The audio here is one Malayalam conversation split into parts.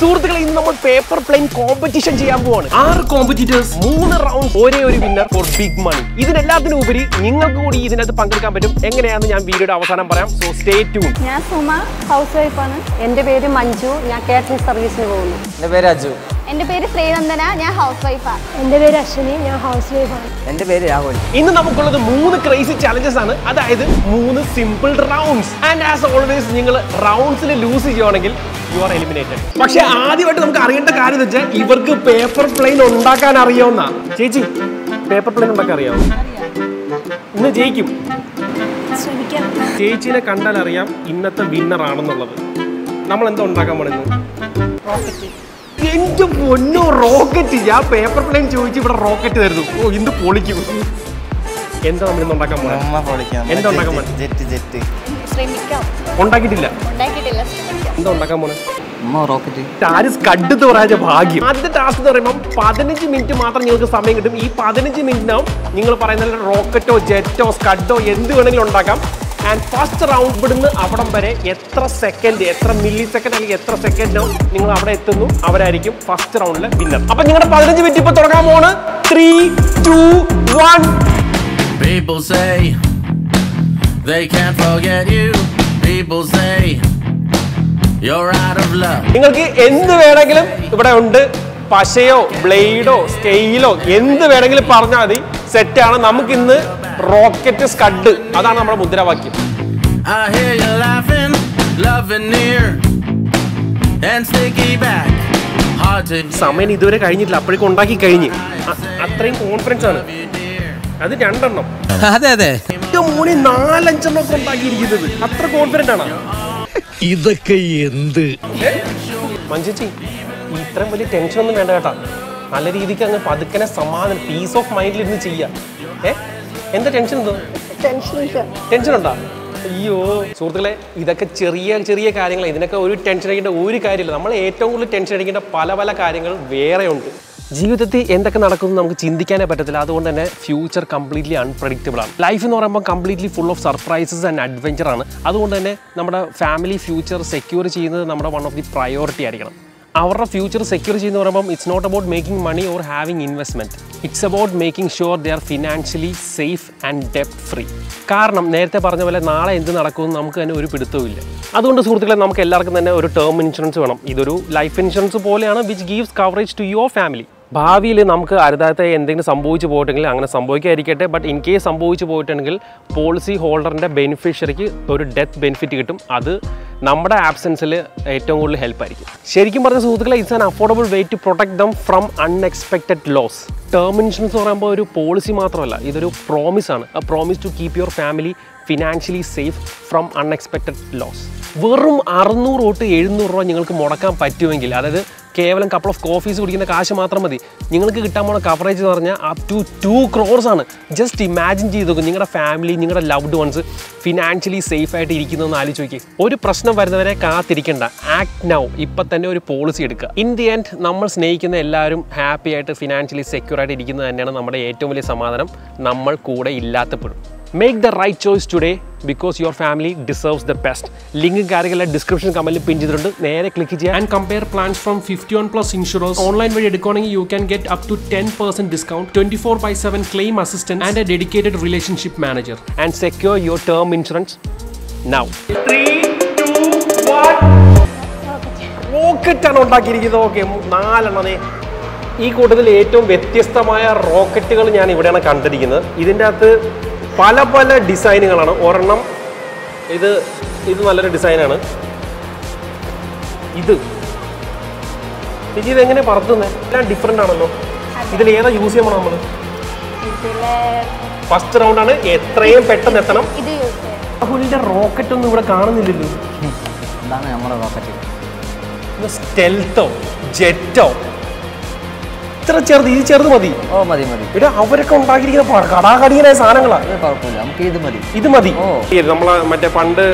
സുഹൃത്തുക്കളെ ഇന്ന് നമ്മൾ പേപ്പർ പ്ലെയിൻ കോമ്പറ്റീഷൻ ചെയ്യാൻ പോവാണ്. ആറ് കോമ്പറ്റീറ്റേഴ്സ് മൂന്ന് റൗണ്ട് ഒരേ ഒരു വിന്നർ ഫോർ ബിഗ് മണി ഇതിനെല്ലാത്തിനും ഉപരി നിങ്ങൾക്ക് കൂടി ഇതിനകത്ത് പങ്കെടുക്കാൻ പറ്റും. എങ്ങനെയാണെന്ന് ഞാൻ വീഡിയോയുടെ അവസാനം പറയാം. സോ സ്റ്റേ ടു ഞാൻ സുമ ഹൗസ് വൈഫാണ് എന്റെ പേര് മഞ്ജു. ഞാൻ കാറ്ററിംഗ് സർവീസിന് പോകുന്നു. എന്റെ പേര് അജു. എന്റെ പേര് ശ്രീനന്ദന ഞാൻ ഹൗസ് വൈഫാണ് എന്റെ പേര് അശ്വിനി ഞാൻ ഹൗസ് വൈഫാണ് എന്റെ പേര് രാഹുൽ. ഇന്ന് നമുക്കുള്ളത് മൂന്ന് ക്രേസി ചലഞ്ചസ് ആണ്. അതായത് മൂന്ന് simple rounds and as always നിങ്ങൾ റൗണ്ട്സിൽ ലൂസ് ചെയ്യുകയാണെങ്കിൽ യു ആർ എലിമിനേറ്റഡ് പക്ഷെ ആദ്യമായിട്ട് നമുക്ക് അറിയേണ്ട കാര്യം എന്ന് വെച്ചാൽ ഇവർക്ക് പേപ്പർ പ്ലെയിൻ ഉണ്ടാക്കാൻ അറിയാവുന്ന. ചേച്ചി പേപ്പർ പ്ലെയിൻ ഉണ്ടാക്കാൻ അറിയാമോ ഇന്ന് ജയിക്കും. ചേച്ചിനെ കണ്ടാൽ അറിയാം ഇന്നത്തെ വിന്നർ ആണെന്നുള്ളത്. നമ്മൾ എന്താ ഉണ്ടാക്കാൻ പോണെന്ന് എന്റെ പൊന്നോ റോക്കറ്റ് ഞാൻ പേപ്പർ പ്ലെയിൻ ചോദിച്ചു ഇവിടെ റോക്കറ്റ് തരുന്നു ഓ ഇന്ന് പൊളിക്കും. എന്താ നമ്മൾ ഇന്ന് ഉണ്ടാക്കാൻ എന്താ പോണെ? Jet jet. ശ്രമിക്കാം. ഉണ്ടാക്കിയിട്ടില്ല. എന്താ ഉണ്ടാക്കാൻ പോണേ? ഭാഗ്യം. ആദ്യത്തെ ടാസ്ക് എന്ന് പറയുമ്പോൾ പതിനഞ്ച് മിനിറ്റ് മാത്രം നിങ്ങൾക്ക് സമയം കിട്ടും. ഈ പതിനഞ്ച് മിനിറ്റിനാവും നിങ്ങൾ പറയുന്ന റോക്കറ്റോ ജെറ്റോ സ്കഡോ എന്ത് വേണമെങ്കിലും ഉണ്ടാക്കാം. ആൻഡ് ഫസ്റ്റ് റൗണ്ട് ഇവിടുന്ന് അവിടം വരെ എത്ര സെക്കൻഡ് എത്ര മില്ലി സെക്കൻഡ് അല്ലെങ്കിൽ എത്ര സെക്കൻഡോ നിങ്ങൾ അവിടെ എത്തുന്നു. അവരായിരിക്കും ഫസ്റ്റ് റൗണ്ടിലെ വിന്നർ അപ്പൊ നിങ്ങളുടെ പതിനഞ്ച് മിനിറ്റ് ഇപ്പൊ തുടങ്ങാൻ പോണ് three two one People say they can't forget you. People say you're out of luck. നിങ്ങൾക്ക് എന്ത് വേണമെങ്കിലും ഇവിടെ ഉണ്ട്. പശയോ ബ്ലേഡോ സ്കെയിലോ എന്ത് വേണമെങ്കിലും പറഞ്ഞാൽ മതി. സെറ്റാണ് നമുക്കിന്ന് റോക്കറ്റ് സ്കഡ് അതാണ് നമ്മുടെ മുദ്രാവാക്യം. I hear you laughing, loving near, and sticky back. Hard to സമയം ഇതുവരെ കഴിഞ്ഞിട്ടില്ല. അപ്പോഴേക്കും ഉണ്ടാക്കി കഴിഞ്ഞ്. അത്രയും കോൺഫിഡൻസ് ആണ്. അത് രണ്ടെണ്ണം. അതെ അതെ. മൂന്ന് മോനെ നാലഞ്ചെണ്ണം ഒക്കെ ഉണ്ടാക്കിയിരിക്കുന്നത്. അത്ര കോൺഫിഡന്റ് ആണ്? ഇതൊക്കെ എന്ത്? മഞ്ചേച്ചി ഇത്രയും വലിയ ടെൻഷൻ ഒന്നും വേണ്ട കേട്ടാ. നല്ല രീതിക്ക് അങ്ങ് പതുക്കനെ സമാധാനം പീസ് ഓഫ് മൈൻഡിൽ ഇരുന്ന് ചെയ്യാം. ഏ? എന്താ ടെൻഷൻ ടെൻഷൻ ഉണ്ടോ? അയ്യോ സുഹൃത്തുക്കളെ ഇതൊക്കെ ചെറിയ ചെറിയ കാര്യങ്ങൾ ഇതിനൊക്കെ ഒരു ടെൻഷൻ അടിക്കേണ്ട ഒരു കാര്യമില്ല. നമ്മൾ ഏറ്റവും കൂടുതൽ ടെൻഷൻ അടിക്കേണ്ട പല പല കാര്യങ്ങൾ വേറെ ഉണ്ട് ജീവിതത്തിൽ എന്തൊക്കെ നടക്കുന്നു നമുക്ക് ചിന്തിക്കാനേ പറ്റത്തില്ല. അതുകൊണ്ട് തന്നെ ഫ്യൂച്ചർ കംപ്ലീറ്റ്ലി അൺപ്രഡിക്റ്റബിൾ ആണ്. ലൈഫ് എന്ന് പറയുമ്പോൾ completely full of surprises and adventure ആണ്. അതുകൊണ്ട് തന്നെ നമ്മുടെ ഫാമിലി ഫ്യൂച്ചർ സെക്യൂർ ചെയ്യുന്നത് നമ്മുടെ വൺ ഓഫ് ദി പ്രയോറിറ്റി ആയിരിക്കണം. അവരുടെ ഫ്യൂച്ചർ സെക്യൂർ ചെയ്യുന്ന പറയുമ്പോൾ it's not about making money or having investment it's about making sure they are financially safe and ഡെപ്റ്റ് free കാരണം നേരത്തെ പറഞ്ഞ പോലെ നാളെ എന്ത് നടക്കുമെന്ന് നമുക്ക് തന്നെ ഒരു പിടുത്തവുമില്ല അതുകൊണ്ട് സുഹൃത്തുക്കളെ നമുക്ക് എല്ലാവർക്കും തന്നെ ഒരു ടേം ഇൻഷുറൻസ് വേണം. ഇതൊരു ലൈഫ് ഇൻഷുറൻസ് പോലെയാണ് which gives coverage to your family ഭാവിയിൽ നമുക്ക് അരുതാത്ത എന്തെങ്കിലും സംഭവിച്ചു പോയിട്ടെങ്കിൽ അങ്ങനെ സംഭവിക്കാതിരിക്കട്ടെ. ബട്ട് ഇൻ കേസ് സംഭവിച്ചു പോയിട്ടുണ്ടെങ്കിൽ പോളിസി ഹോൾഡറിന്റെ ബെനിഫിഷ്യറിക്ക് ഒരു ഡെത്ത് ബെനിഫിറ്റ് കിട്ടും. അത് നമ്മുടെ ആബ്സെൻസിൽ ഏറ്റവും കൂടുതൽ ഹെൽപ്പ് ആയിരിക്കും. ശരിക്കും പറഞ്ഞ സുഹൃത്തുക്കളെ it's an affordable way to protect them from unexpected loss term insurance എന്ന് പറയുമ്പോൾ ഒരു പോളിസി മാത്രമല്ല ഇതൊരു പ്രോമിസ് ആണ്. ആ promise to keep your family financially safe from unexpected loss വെറും അറുന്നൂറ് തൊട്ട് എഴുന്നൂറ് രൂപ നിങ്ങൾക്ക് മുടക്കാൻ പറ്റുമെങ്കിൽ അതായത് കേവലം കപ്പിൾ ഓഫ് കോഫീസ് കുടിക്കുന്ന കാശ് മാത്രം മതി. നിങ്ങൾക്ക് കിട്ടാൻ പോണ കവറേജ് എന്ന് പറഞ്ഞാൽ അപ് ടു ടു ക്രോർസ് ആണ്. ജസ്റ്റ് ഇമാജിൻ ചെയ്ത് നോക്കും. നിങ്ങളുടെ ഫാമിലി നിങ്ങളുടെ ലവ്ഡ് വൺസ് ഫിനാൻഷ്യലി സേഫ് ആയിട്ട് ഇരിക്കുന്നതെന്ന് ആലോചിച്ച് നോക്കി ഒരു പ്രശ്നം വരുന്നവരെ കാത്തിരിക്കേണ്ട. ആക്ട് നൗ ഇപ്പം തന്നെ ഒരു പോളിസി എടുക്കുക ഇൻ ദി എൻഡ് നമ്മൾ സ്നേഹിക്കുന്ന എല്ലാവരും ഹാപ്പി ആയിട്ട് ഫിനാൻഷ്യലി സെക്യൂർ ആയിട്ട് ഇരിക്കുന്നത് തന്നെയാണ് നമ്മുടെ ഏറ്റവും വലിയ സമാധാനം. നമ്മൾ കൂടെ ഇല്ലാത്തപ്പോഴും. Make the right choice today because your family deserves the best ലിങ്കും കാര്യങ്ങളെല്ലാം ഡിസ്ക്രിപ്ഷൻ കമന്റിൽ പിൻ ചെയ്തിട്ടുണ്ട്. നേരെ ക്ലിക്ക് ചെയ്യുക. And compare plans from fifty one plus insurance online വഴി എടുക്കുകയാണെങ്കിൽ you can get up to ten percent discount twenty four by seven claim assistant and a dedicated relationship manager and secure your term insurance now റോക്കറ്റാണ് ഉണ്ടാക്കിയിരിക്കുന്നത്. ഓക്കെ നാലെണ്ണേ ഈ കൂട്ടത്തിൽ ഏറ്റവും വ്യത്യസ്തമായ റോക്കറ്റുകൾ ഞാൻ ഇവിടെയാണ് കണ്ടിരിക്കുന്നത്. ഇതിന്റെ അകത്ത് പല പല ഡിസൈനുകളാണ്. ഒരെണ്ണം ഇത് ഇത് നല്ലൊരു ഡിസൈനാണ്. ഇത്. ചേച്ചി ഇതെങ്ങനെ പറത്തുന്നത് എല്ലാം ഡിഫറെന്റ് ആണല്ലോ. ഇതിൽ ഏതാ യൂസ് ചെയ്യണം നമ്മൾ? ഫസ്റ്റ് റൗണ്ട് ആണ്. എത്രയും പെട്ടെന്ന് എത്തണം. ഇത് രാഹുലിന്റെ റോക്കറ്റ് ഒന്നും ഇവിടെ കാണുന്നില്ലല്ലോ. എന്താണ് നമ്മുടെ റോക്കറ്റ് സ്റ്റെൽത്തോ ജെറ്റോ ഇത്ര ചെറുത് ഇത് ചെറുത് മതി. ഓ മതി മതി. ഇവിടെ അവരൊക്കെ ഉണ്ടാക്കിയിരിക്കുന്ന കടാകടിയനായ സാധനങ്ങളാണ് കുഴപ്പമില്ല നമുക്ക് ഇത് മതി. ഇത് മതി. ഓ. നമ്മളെ മറ്റേ പണ്ട്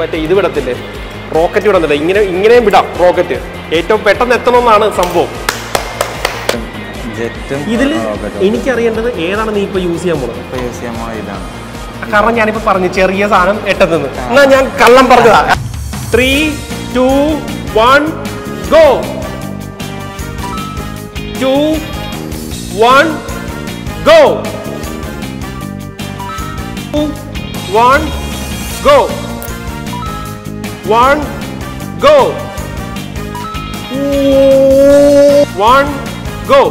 മറ്റേ ഇത് വിടത്തില്ലേ? റോക്കറ്റ് വിടുന്നില്ല ഇങ്ങനെ ഇങ്ങനെയും വിടാം റോക്കറ്റ്. ഏറ്റവും പെട്ടെന്ന് എത്തണമെന്നാണ് സംഭവം. ജെറ്റും ഇതിൽ എനിക്കറിയേണ്ടത് ഏതാണ് നീ ഇപ്പൊ യൂസ് ചെയ്യാൻ പോകുന്നത് യൂസ് ചെയ്യാൻ പോകുന്നത് ഇതാണ്. കാരണം ഞാനിപ്പോ പറഞ്ഞു ചെറിയ സാധനം എട്ടെന്ന് എന്നാ ഞാൻ കള്ളം പറഞ്ഞതാ. Three two one go two one go one go one go one go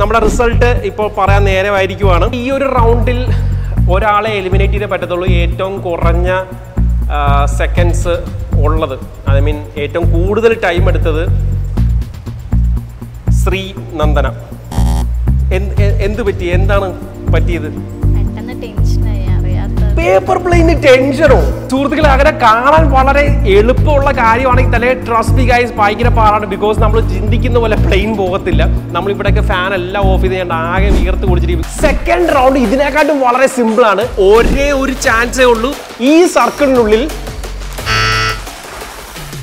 നമ്മുടെ റിസൾട്ട് ഇപ്പോൾ പറയാൻ നേരമായിരിക്കുവാണ്. ഈ ഒരു റൗണ്ടിൽ ഒരാളെ എലിമിനേറ്റ് ചെയ്തേ പറ്റത്തുള്ളൂ. ഏറ്റവും കുറഞ്ഞ സെക്കൻഡ്സ് ഉള്ളത്. ഐ മീൻ ഏറ്റവും കൂടുതൽ ടൈം എടുത്തത് ശ്രീ നന്ദന എന്ത് പറ്റി? എന്താണ് പറ്റിയത്? പേപ്പർ പ്ലെയിന് ടെൻഷനോ? സുഹൃത്തുക്കളെ അങ്ങനെ കാണാൻ വളരെ എളുപ്പമുള്ള കാര്യമാണെങ്കിൽ തന്നെ ട്രസ്റ്റ് ഗൈസ് ഭയങ്കര പാടാണ്. ബിക്കോസ് നമ്മൾ ചിന്തിക്കുന്ന പോലെ പ്ലെയിൻ പോകത്തില്ല. നമ്മൾ ഇവിടെയൊക്കെ ഫാൻ എല്ലാം ഓഫ് ചെയ്ത് ഞാൻ ആകെ വിയർത്ത് കുടിച്ചിരിക്കും സെക്കൻഡ് റൗണ്ട് ഇതിനെക്കാട്ടും വളരെ സിമ്പിൾ ആണ്. ഒരേ ഒരു ചാൻസേ ഉള്ളൂ. ഈ സർക്കിളിനുള്ളിൽ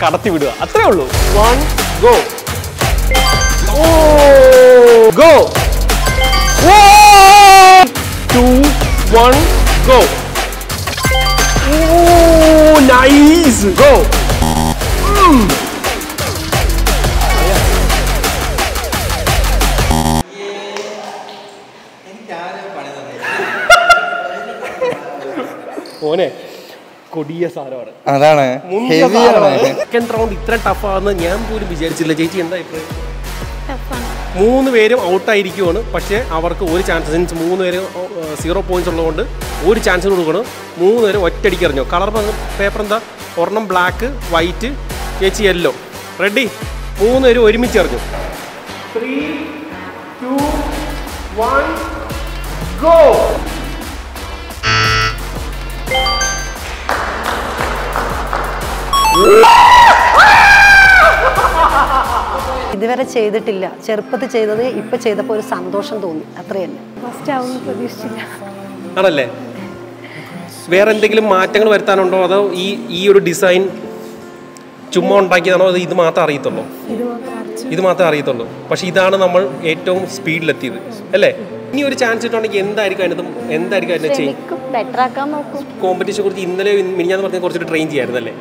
കടത്തി വിടുക അത്രേ ഉള്ളൂ. വൺ ഗോ ഓ go two, one, go! Oh, nice! Go! Mm. ഓനെ കൊടിയ സാധനമാണ് അതാണ് സെക്കൻഡ് റൗണ്ട് ഇത്ര ടഫ് ആണെന്ന് ഞാൻ പോലും വിചാരിച്ചില്ല ചേച്ചി എന്താ ഇപ്പൊ മൂന്ന് പേരും ഔട്ടായിരിക്കുവാണ്. പക്ഷേ അവർക്ക് ഒരു ചാൻസ് സിൻസ് മൂന്ന് പേര് സീറോ പോയിന്റ്സ് ഉള്ളതുകൊണ്ട് ഒരു ചാൻസ് കൊടുക്കണം. മൂന്ന് പേരും ഒറ്റയടിക്ക് എറിഞ്ഞു. കളർ പേപ്പർ എന്താ? ഒരെണ്ണം ബ്ലാക്ക് വൈറ്റ് ചേച്ചി യെല്ലോ റെഡി മൂന്ന് പേരും ഒരുമിച്ച് എറിഞ്ഞു. ത്രീ ടു വൺ ഗോ ഇതുവരെ ചെയ്തിട്ടില്ല. ചെറുപ്പത്തിൽ ചെയ്തത് ഇപ്പം ചെയ്തപ്പോൾ ഒരു സന്തോഷം തോന്നി. അത്രയല്ല? ഫസ്റ്റ് ആവുമെന്ന് പ്രതീക്ഷിച്ചില്ല. ആണല്ലേ? വേറെ എന്തെങ്കിലും മാറ്റങ്ങൾ വരുത്താനുണ്ടോ? അതോ ഈ ഈ ഒരു ഡിസൈൻ ചുമ്മാ ഉണ്ടാക്കിയതാണോ? അത് ഇത് മാത്രം അറിയത്തുള്ളൂ? ഇത് മാത്രമേ അറിയത്തുള്ളൂ. പക്ഷെ ഇതാണ് നമ്മൾ ഏറ്റവും സ്പീഡിലെത്തിയത് അല്ലേ? ഇനി ഒരു ചാൻസ് കിട്ടുവാണെങ്കിൽ എന്തായിരിക്കും അതിനകത്ത് എന്തായിരിക്കും അതിനെ ചെയ്യും ശ്രമിക്കും. ബെറ്റർ ആക്കാൻ നോക്കും. കോമ്പറ്റീഷൻ കുറിച്ച് ഇന്നലെ മിനിഞ്ഞാന്ന് പറഞ്ഞ കുറച്ചിട്ട് ട്രെയിൻ ചെയ്യായിരുന്നു അല്ലേ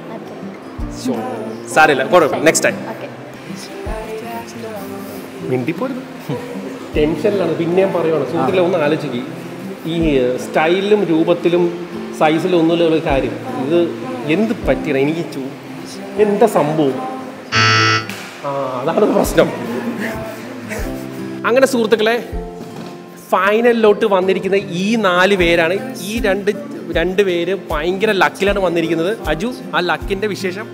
സാരമില്ല. കുഴപ്പമില്ല നെക്സ്റ്റ് ടൈം മിണ്ടിപ്പോരുത്. ടെൻഷനിലാണ്. പിന്നെയും പറയുവാണ് സുഹൃത്തുക്കളെ ഒന്ന് ആലോചിക്കുക ഈ സ്റ്റൈലിലും രൂപത്തിലും സൈസിലും ഒന്നുമില്ല ഒരു കാര്യം. ഇത് എന്ത് പറ്റിയ എനിക്ക് ചൂ എന്താ സംഭവം? ആ അതാണ് പ്രശ്നം. അങ്ങനെ സുഹൃത്തുക്കളെ ഫൈനലിലോട്ട് വന്നിരിക്കുന്ന ഈ നാല് പേരാണ്. ഈ രണ്ട് രണ്ട് പേര് ഭയങ്കര ലക്കിലാണ് വന്നിരിക്കുന്നത്. അജു ആ ലക്കിന്റെ വിശേഷം?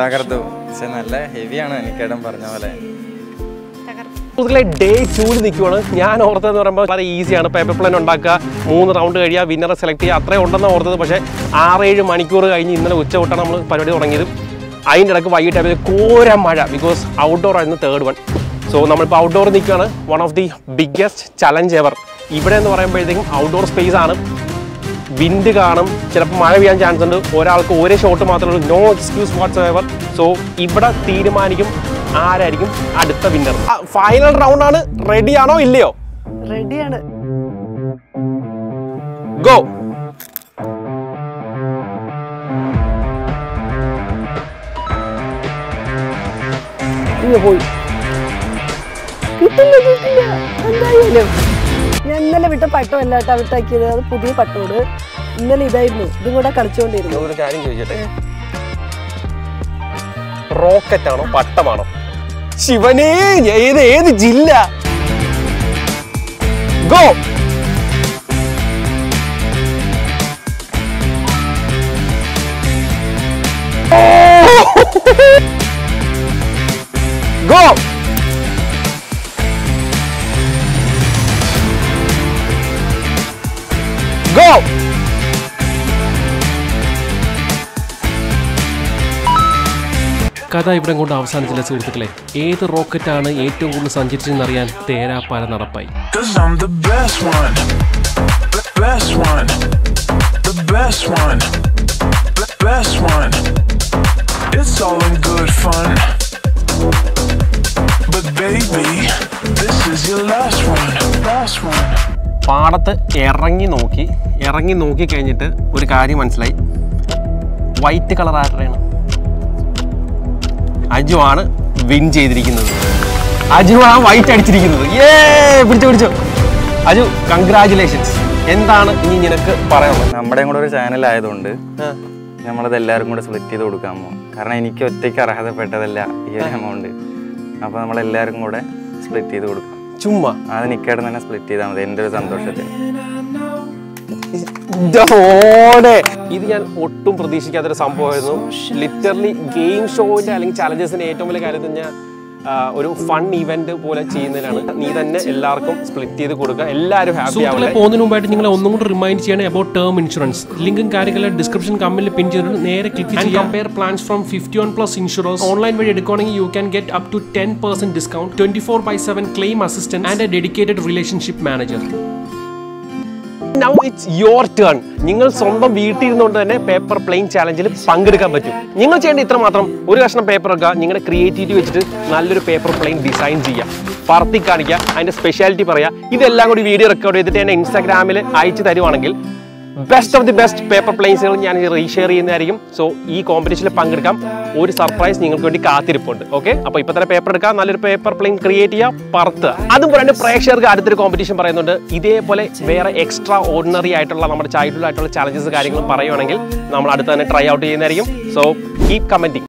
തകർത്തു. പക്ഷെ നല്ല ഹെവിയാണ് എനിക്കേടം പറഞ്ഞ പോലെ. സുഹൃത്തുക്കളെ ഡേ ചൂട് നിൽക്കുവാണ് ഞാൻ ഓർത്തതെന്ന് പറയുമ്പോൾ വളരെ ഈസിയാണ് പേപ്പർ പ്ലാൻ ഉണ്ടാക്കുക മൂന്ന് റൗണ്ട് കഴിയുക വിന്നറെ സെലക്ട് ചെയ്യുക അത്രയും ഉണ്ടെന്ന് ഓർത്തത്. പക്ഷേ ആറേഴ് മണിക്കൂർ കഴിഞ്ഞ് ഇന്നലെ ഉച്ച തൊട്ടാണ് നമ്മൾ പരിപാടി തുടങ്ങിയത്. അതിന്റെ ഇടയ്ക്ക് വൈകിട്ട് കോര മഴ ബിക്കോസ് ഔട്ട്ഡോർ ആയിരുന്നു തേർഡ് വൺ സോ നമ്മളിപ്പോൾ ഔട്ട്ഡോർ നിൽക്കുകയാണ് one of the biggest challenge ever ഇവിടെ എന്ന് പറയുമ്പോഴത്തേക്കും ഔട്ട്ഡോർ സ്പേസ് ആണ്. വിൻഡ് കാണും. ചിലപ്പോൾ മഴ പെയ്യാൻ ചാൻസ് ഉണ്ട്. ഒരാൾക്ക് ഒരേ ഷോട്ട് മാത്രമേ ഉള്ളൂ. No excuse whatsoever so ഇവിടെ തീരുമാനിക്കും. ആരായിരിക്കും അടുത്ത വിന്നർ ഫൈനൽ റൗണ്ട് ആണ്. റെഡി ആണോ ഇല്ലയോ? റെഡിയാണ് ഗോ പോയി. കിട്ടില്ല കിട്ടില്ല. എന്തായാലും. ഞാൻ ഇന്നലെ വിട്ട പട്ടമല്ല കേട്ടോ വിട്ടാക്കിയത്. അത് പുതിയ പട്ടോട് ഇന്നലെ ഇതായിരുന്നു. ഇതും കൂടെ കളിച്ചുകൊണ്ടിരുന്നു. ഒരു കാര്യം ചോദിക്കട്ടെ റോക്കറ്റ് ആണോ പട്ടമാണോ? ശിവനേ ഏത് ഏത് ജില്ല? ഗോ. ഗോ. ഗോ. കഥ ഇവിടെ കൊണ്ട് അവസാനിച്ചില്ല സുഹൃത്തുക്കളെ ഏത് റോക്കറ്റാണ് ഏറ്റവും കൂടുതൽ സഞ്ചരിച്ചതെന്നറിയാൻ തേരാപ്പാല നടപ്പായി Cause the best one. B- best one. The best one. B- best one. It's all in good fun. But baby, this is your last one. Last one. പാടത്ത് ഇറങ്ങി നോക്കി ഇറങ്ങി നോക്കി കഴിഞ്ഞിട്ട് ഒരു കാര്യം മനസ്സിലായി വൈറ്റ് കളർ ആരുടെയാണ് അജു ആണ് വിൻ ചെയ്തിരിക്കുന്നത്. അജു ആ വൈറ്റ് അടിച്ചിരിക്കുന്നത്. ഏ പിടിച്ചോ പിടിച്ചോ. അജു കൺഗ്രാചുലേഷൻസ് എന്താണ് ഇനി നിനക്ക് പറയാനുള്ളത് നമ്മുടെ കൂടെ ഒരു ചാനൽ ആയതുകൊണ്ട് നമ്മളത് എല്ലാവരും കൂടെ സ്പ്ലിറ്റ് ചെയ്ത് കൊടുക്കാമോ കാരണം എനിക്ക് ഒറ്റയ്ക്ക് അർഹതപ്പെട്ടതല്ല ഈ ഒരു എമൗണ്ട് അപ്പോൾ എല്ലാവരും കൂടെ സ്പ്ലിറ്റ് ചെയ്ത് കൊടുക്കാം. ചുമ്മാ. അത് നിൽക്കാതെ തന്നെ സ്പ്ലിറ്റ് ചെയ്താൽ മതി. എന്റെ ഒരു സന്തോഷത്തിന് മോനെ. ഇത് ഞാൻ ഒട്ടും പ്രതീക്ഷിക്കാത്തൊരു സംഭവമായിരുന്നു. ലിറ്ററലി ഗെയിം ഷോന്റെ അല്ലെങ്കിൽ ചാലഞ്ചസിന്റെ ഏറ്റവും വലിയ കാര്യം തന്നെ ഒരു ഫൺ ഇവന്റ് പോലെ ചെയ്യുന്നതിലാണ്. നീ തന്നെ എല്ലാവർക്കും സ്പ്ലിറ്റ് ചെയ്ത് കൊടുക്കുക. എല്ലാവരും ഹാപ്പി ആവുക പോകുന്നതിന് മുമ്പായിട്ട് നിങ്ങളെ ഒന്നും കൂടി റിമൈൻഡ് ചെയ്യണേ അബൌട്ട് ടേം ഇൻഷുറൻസ് ലിങ്കും കാര്യങ്ങളും ഡിസ്ക്രിപ്ഷൻ കമ്മിൽ പിൻ ചെയ്തിട്ട് നേരെ ക്ലിക്ക് ചെയ്യാം. Compare plans from fifty one plus insurance online വഴി എടുക്കുകയാണെങ്കിൽ you can get up to ten percent discount twenty four by seven claim assistant and a dedicated relationship manager now it's your turn നിങ്ങൾ സ്വന്തം വീട്ടിലിരുന്നുകൊണ്ട് തന്നെ പേപ്പർ പ്ലെയിൻ ചാലഞ്ചിൽ പങ്കെടുക്കാൻ പറ്റും. നിങ്ങൾ ചെയ്യേണ്ട ഇത്ര മാത്രം ഒരു കഷ്ണം പേപ്പർ ഒക്കെ നിങ്ങളുടെ ക്രിയേറ്റിവിറ്റി വെച്ചിട്ട് നല്ലൊരു പേപ്പർ പ്ലെയിൻ ഡിസൈൻ ചെയ്യാം. പറത്തി കാണിക്കുക അതിന്റെ സ്പെഷ്യാലിറ്റി പറയാം. ഇതെല്ലാം കൂടി വീഡിയോ റെക്കോർഡ് ചെയ്തിട്ട് എന്നെ ഇൻസ്റ്റാഗ്രാമിൽ അയച്ചു തരുവാണെങ്കിൽ best of the best paper പ്ലെയിൻസുകൾ ഞാൻ റീഷെയർ ചെയ്യുന്നതായിരിക്കും. സോ ഈ കോമ്പറ്റീഷനിൽ പങ്കെടുക്കാം. ഒരു സർപ്രൈസ് നിങ്ങൾക്ക് വേണ്ടി കാത്തിരിപ്പുണ്ട്. ഓക്കെ അപ്പോൾ ഇപ്പോൾ തന്നെ പേപ്പർ എടുക്കാം. നല്ലൊരു പേപ്പർ പ്ലെയിൻ ക്രിയേറ്റ് ചെയ്യുക പറത്തുക. അതും പറയാണ്ട് പ്രേക്ഷകർക്ക് അടുത്തൊരു കോമ്പറ്റീഷൻ പറയുന്നുണ്ട്. ഇതേപോലെ വേറെ എക്സ്ട്രാ ഓർഡിനറി ആയിട്ടുള്ള നമ്മുടെ ചൈൽഡ്ഹുഡ് ആയിട്ടുള്ള ചാലഞ്ചസ് കാര്യങ്ങളും പറയുവാണെങ്കിൽ നമ്മൾ അടുത്ത് തന്നെ ട്രൈ ഔട്ട് ചെയ്യുന്നതായിരിക്കും. So keep commenting